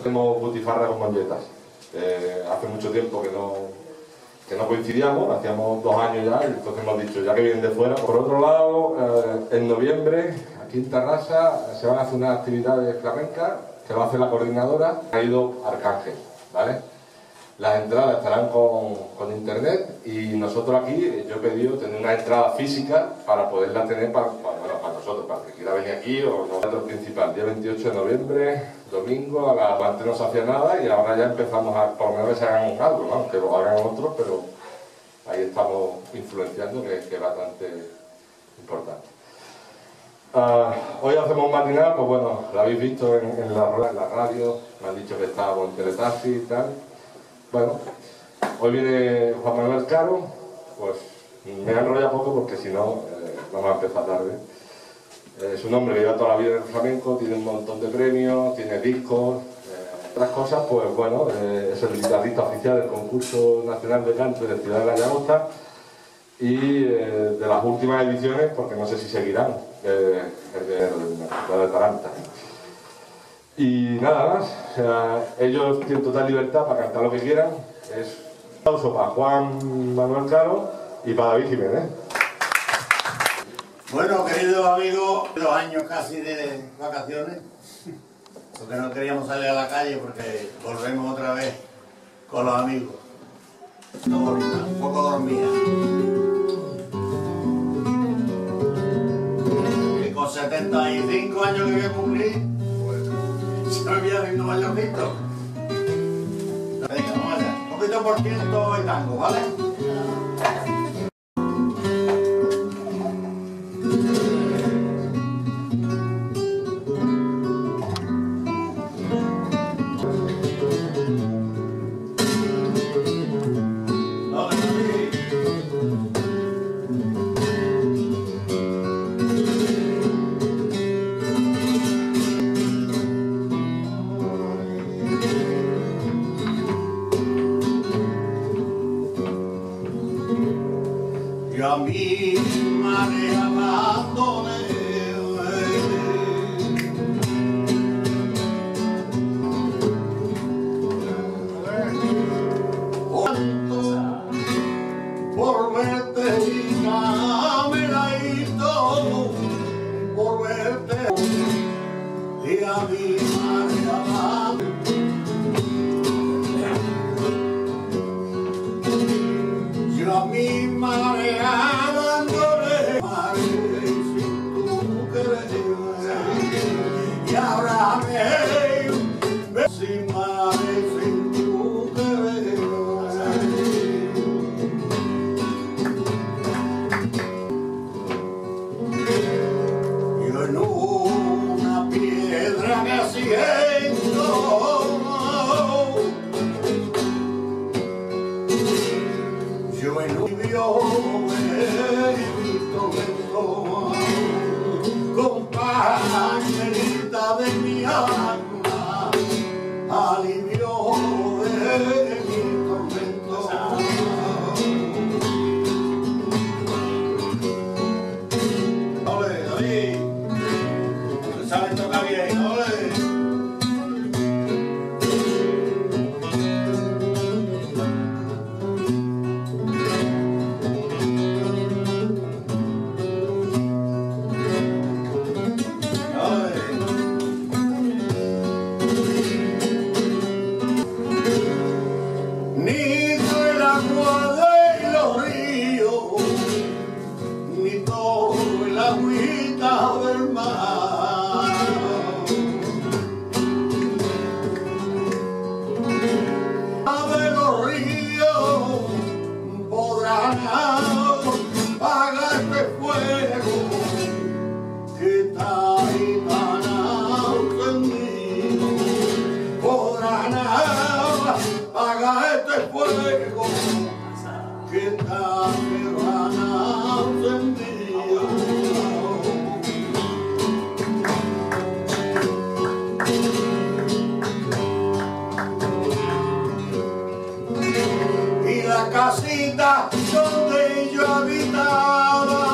Hacemos butifarra con molletas. Eh, hace mucho tiempo que no, que no coincidíamos, hacíamos dos años ya, y entonces hemos dicho, ya que vienen de fuera. Por otro lado, eh, en noviembre, aquí en Tarrasa, se van a hacer unas actividades flamencas que va a hacer la coordinadora, ha ido Arcángel, ¿vale? Las entradas estarán con, con, internet y nosotros aquí, yo he pedido tener una entrada física para poderla tener para, bueno, para nosotros, para que quiera aquí o no. El principal, día 28 de noviembre, domingo, a la antes no se hacía nada y ahora ya empezamos a, por lo menos que se hagan algo, ¿no? aunque lo hagan otros, pero ahí estamos influenciando, que, que es bastante importante. Uh, hoy hacemos matinal, pues bueno, lo habéis visto en, en, la, en la radio, me han dicho que estábamos en teletaxi y tal. Bueno, hoy viene Juan Manuel Caro, pues me enrolla poco porque si no eh, vamos a empezar tarde. Eh, es un hombre que lleva toda la vida en el flamenco, tiene un montón de premios, tiene discos, eh, otras cosas, pues bueno, eh, es el guitarrista oficial del concurso nacional de canto de Ciudad de la Llagosta y de las últimas ediciones, porque no sé si seguirán, el de, el de Taranta. Y nada más, ellos tienen total libertad para cantar lo que quieran. Es un aplauso para Juan Manuel Caro y para David Jiménez. Bueno, queridos amigos, dos años casi de vacaciones, porque no queríamos salir a la calle porque volvemos otra vez con los amigos. un poco dormida. Y con 75 años que voy a cumplir, pues se me voy haciendo mayorcito. Venga, vamos allá. Un poquito por ciento y tango, ¿vale? Yo a mi madre abandoné. Casita donde yo habitaba.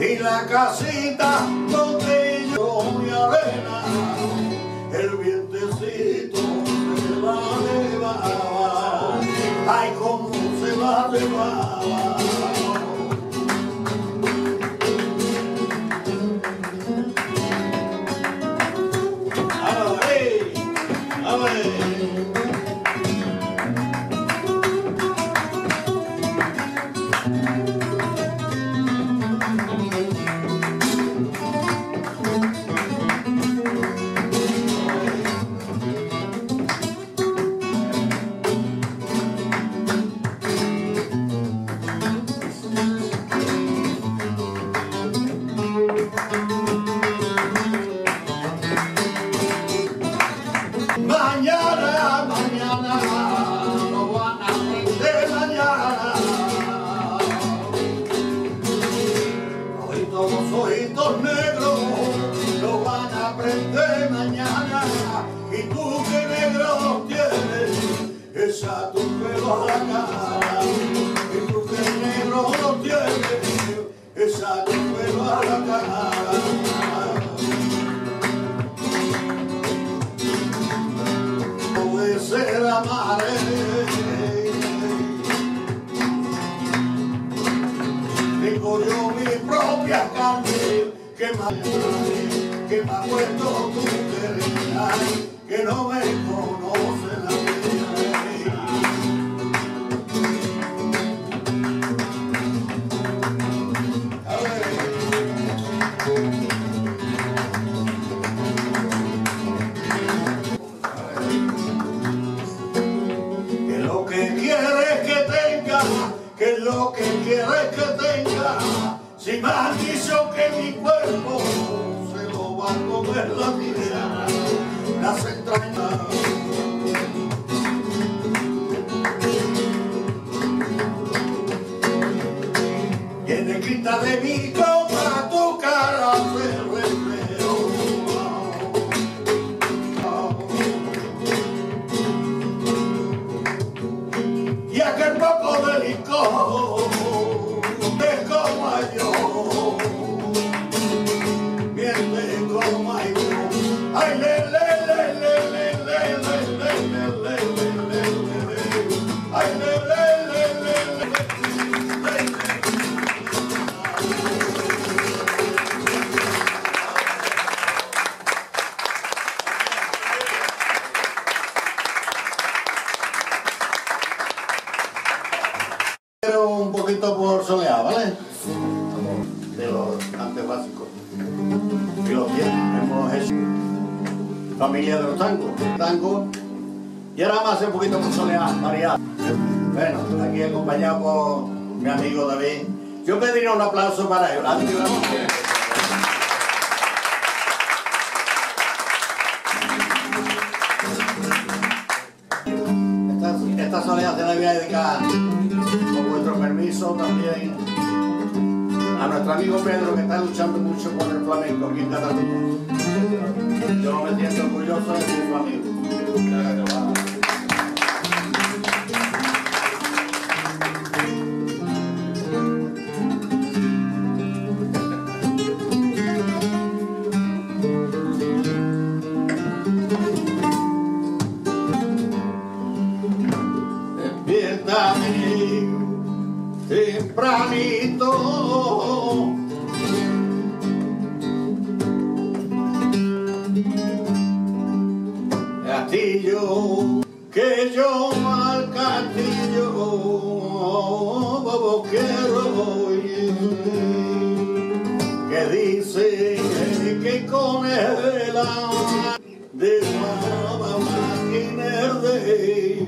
Y la casita Ai, como se lá me Tengo yo mi propia carne que me, ha puesto si dicho que mi cuerpo se lo va a comer la tierra, las entrañas. Tiene quita de mi familia de los tangos. Tango. Y ahora vamos a hacer un poquito por soleado, variado. Bueno, aquí acompañado por mi amigo David. Yo pediría un aplauso para él. Esta, esta soledad se la voy a dedicar con vuestro permiso también a nuestro amigo Pedro que está luchando mucho por el flamenco aquí en Cataluña. Yo me siento orgulloso de ser su amigo. Que con el alma de la máquina de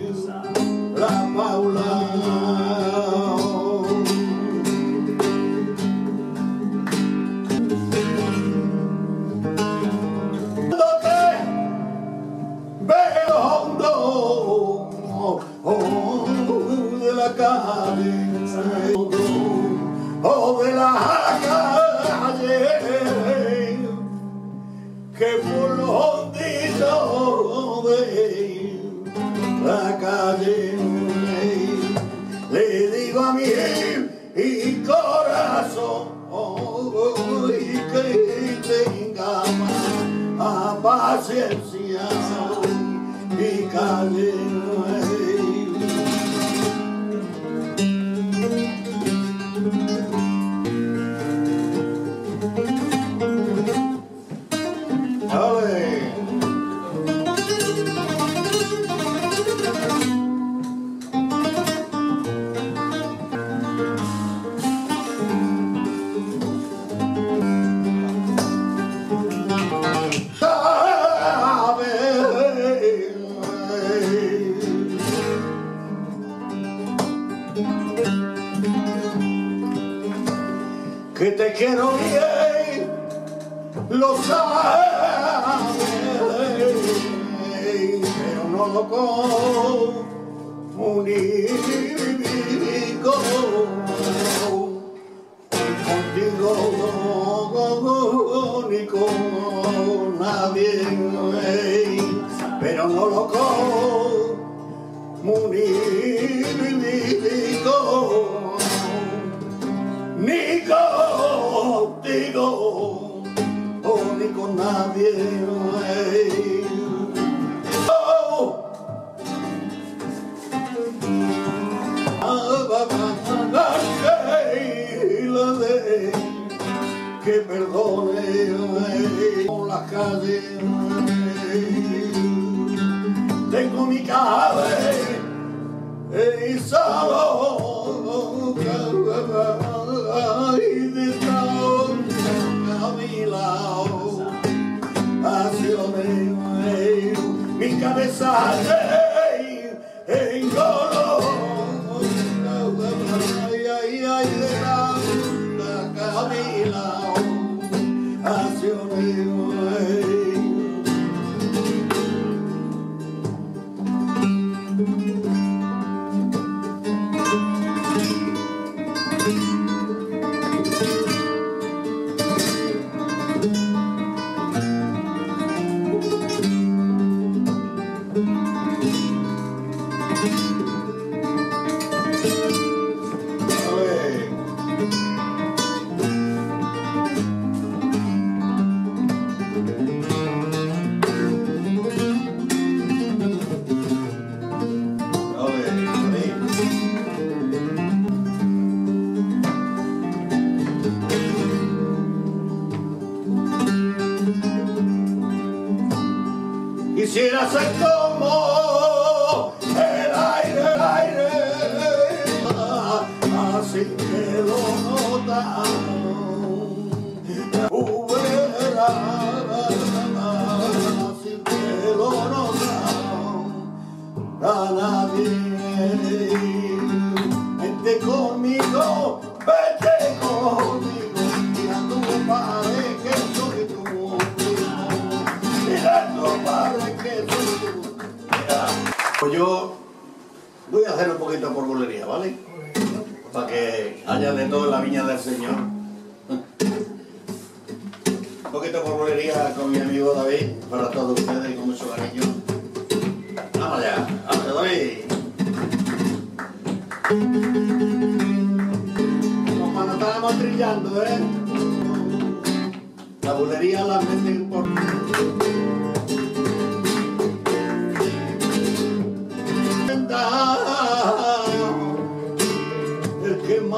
le digo a mi y corazón y que tenga más paciencia y calle te quiero bien, lo sabes, pero no lo comunico. Contigo ni con nadie, pero no lo comunico. Ni contigo o ni con nadie. Oh. que perdone por las calles tengo mi cabe y solo mi cabeza en color. Ay, ay, ay de la, la camila hacia mí. Que lo notan. Hubiera, así que lo notan. A nadie, vente conmigo, vete conmigo, mira tu padre que soy tu. Mira tu padre que soy tu mira. Pues yo voy a hacer un poquito por bulería, ¿vale? Para que haya de todo en la viña del Señor. Un poquito por bulería con mi amigo David, para todos ustedes y con mucho cariño. Vamos allá, vamos David. Como cuando estábamos trillando, ¿eh? La bulería la venden por...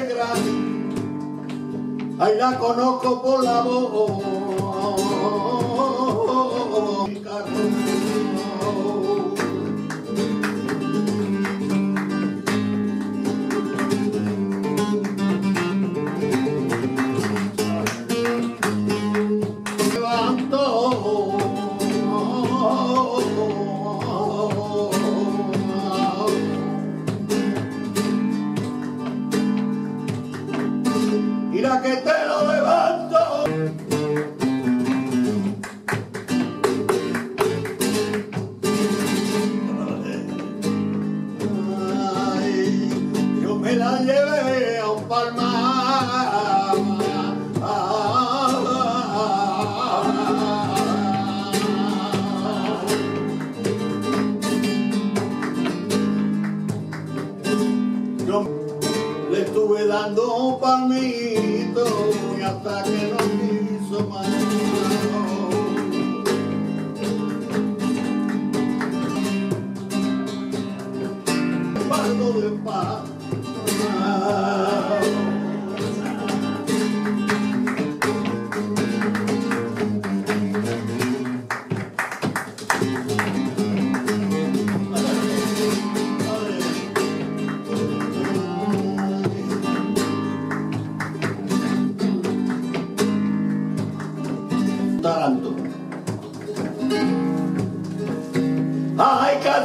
negra, ay la conozco por la voz. Dando un palmito y hasta que no quiso más. De paz.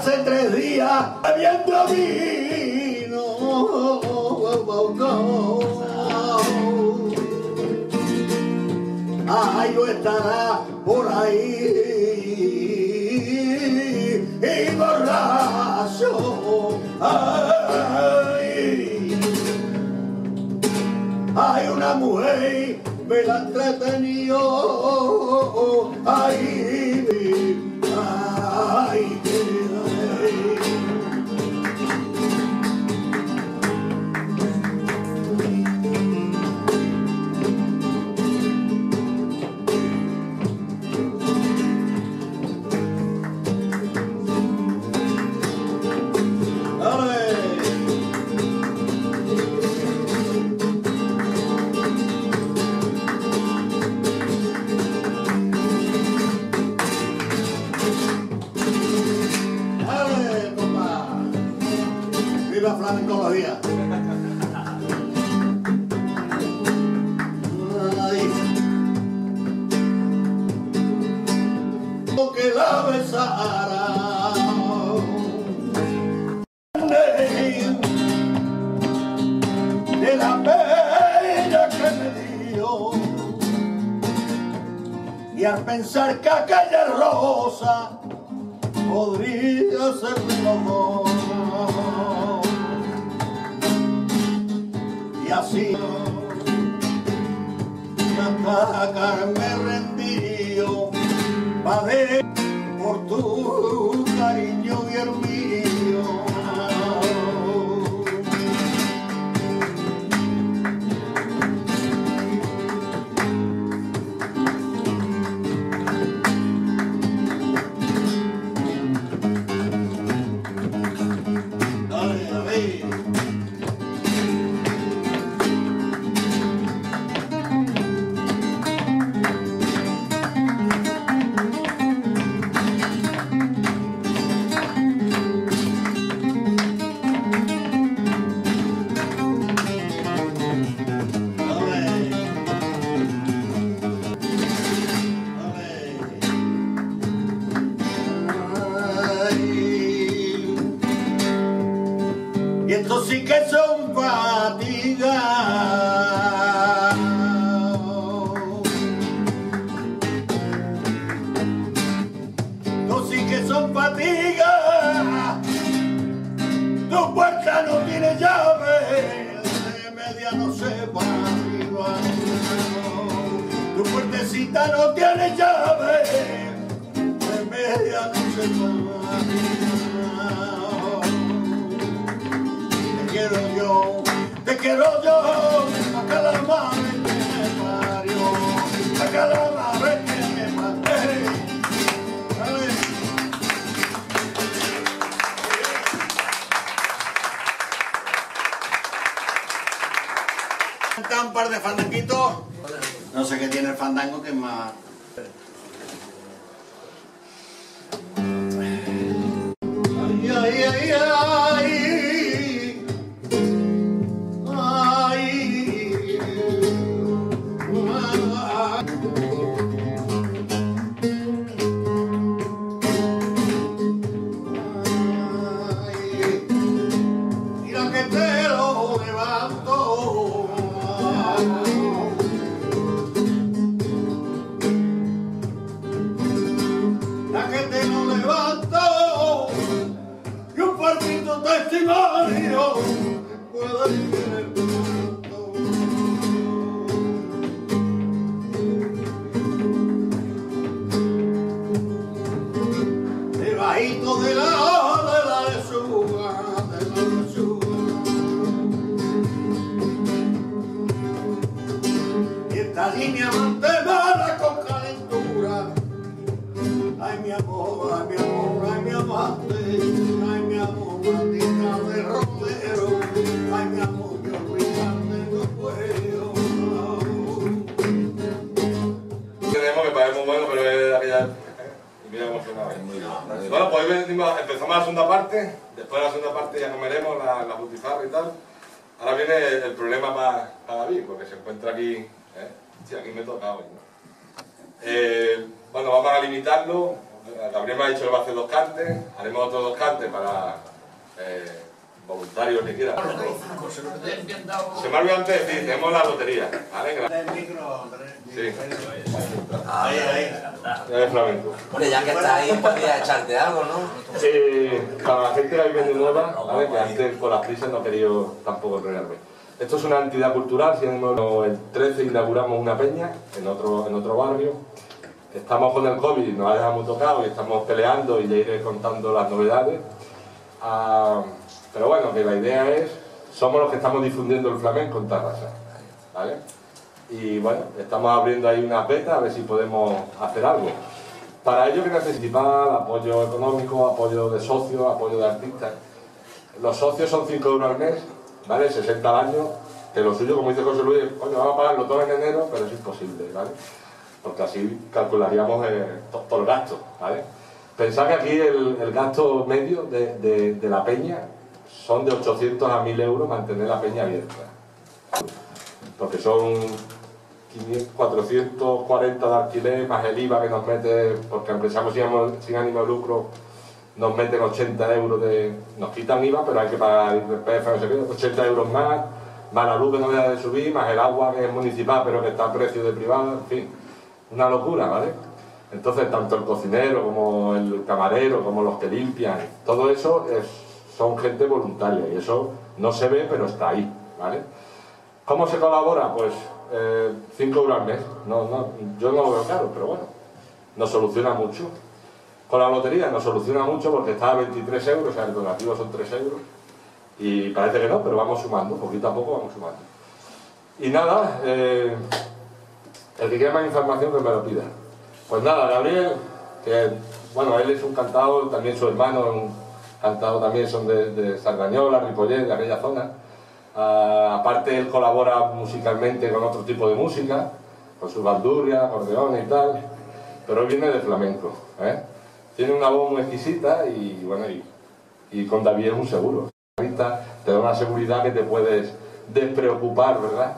Hace tres días bebiendo vino. Ay, yo estará por ahí y borracho. Ay, hay una mujer me la entretenido. Ay, y al pensar que aquella rosa podría ser mi amor. Y así hasta me rendió Padre, por tu no tiene llave, de media no se va arriba te quiero yo, te quiero yo, acá la madre que me parió, acá la madre que me. Cantan un par de fandanguitos. No sé qué tiene el fandango que es más. Empezamos la segunda parte. Después de la segunda parte ya comeremos la, la butifarra y tal. Ahora viene el, el problema para, David, porque se encuentra aquí. ¿eh? Sí, aquí me toca hoy. ¿no? Eh, imitarlo. Gabriel me ha dicho que va a hacer dos cantes, haremos otros dos cantes para eh, voluntarios que quieran. Se me ha olvidado antes de decir, tenemos la lotería, ¿vale? Sí. Ahí, ahí. Es flamenco. Hombre, ya que está ahí, podría echarte algo, ¿no? Eh, para la gente que viene nueva, ¿vale? que antes con las prisas no he querido tampoco enrollarme. Esto es una entidad cultural, si el 13 inauguramos una peña en otro, en otro barrio. Estamos con el COVID, nos ha dejado muy tocado y estamos peleando y ya iré contando las novedades. Ah, pero bueno, que la idea es, somos los que estamos difundiendo el flamenco en Tarrasa. ¿vale? Y bueno, estamos abriendo ahí una beta a ver si podemos hacer algo. Para ello que necesitamos apoyo económico, apoyo de socios, apoyo de artistas. Los socios son 5 euros al mes, ¿vale? 60 al año, que lo suyo, como dice José Luis, coño, vamos a pagarlo todo en enero, pero es imposible, ¿vale? Porque así calcularíamos eh, to- todo el gasto, ¿vale? Pensad que aquí el, el gasto medio de, de- de la peña son de 800 a 1000 euros mantener la peña abierta. Porque son 500, 440 de alquiler más el IVA que nos mete, porque empezamos sin, sin ánimo de lucro, nos meten 80 euros de. Nos quitan IVA, pero hay que pagar sé qué, 80 euros más, más la luz que no deja de subir, más el agua que es municipal, pero que está a precio de privado, en fin, una locura, ¿vale? Entonces, tanto el cocinero como el camarero, como los que limpian, todo eso es, son gente voluntaria y eso no se ve, pero está ahí, ¿vale? ¿Cómo se colabora? Pues 5 euros al mes. No, no, yo no lo veo caro, pero bueno, nos soluciona mucho. Con la lotería nos soluciona mucho porque está a 23 euros, o sea, el donativo son 3 euros. Y parece que no, pero vamos sumando, poquito a poco vamos sumando. Y nada, eh, el que quiera más información que me lo pida. Pues nada, Gabriel, que bueno, él es un cantador, también su hermano cantador también, son de, de Ripollet, de aquella zona. Ah, aparte él colabora musicalmente con otro tipo de música, con su bandurria, acordeones y tal, pero él viene de flamenco. ¿eh? Tiene una voz muy exquisita y bueno, y, y con David es un seguro. Te da una seguridad que te puedes despreocupar, ¿verdad?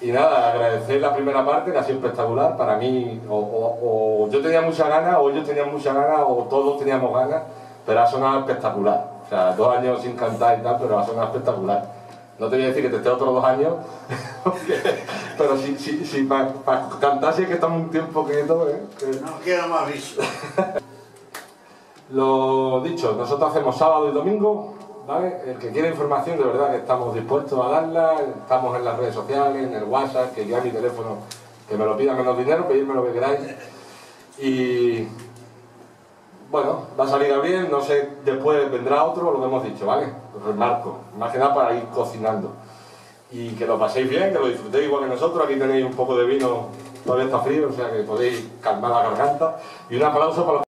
Y nada, agradecer la primera parte que ha sido espectacular para mí. O yo tenía mucha ganas, o ellos tenían mucha ganas, o todos teníamos ganas, pero ha sonado espectacular. O sea, dos años sin cantar y tal, pero ha sonado espectacular. No te voy a decir que te esté otros dos años, pero si, si, si para cantar sí hay que estar un tiempo quieto, ¿eh? Que- No quiero más visto. lo dicho, nosotros hacemos sábado y domingo, ¿vale? El que quiera información, de verdad que estamos dispuestos a darla, estamos en las redes sociales, en el WhatsApp, que ya mi teléfono, que me lo pida menos dinero, pedirme lo que queráis. Y bueno, va a salir Gabriel, no sé, después vendrá otro, lo hemos dicho, ¿vale? Remarco, más que nada para ir cocinando. Y que lo paséis bien, que lo disfrutéis igual que nosotros, aquí tenéis un poco de vino, todavía está frío, o sea que podéis calmar la garganta. Y un aplauso para los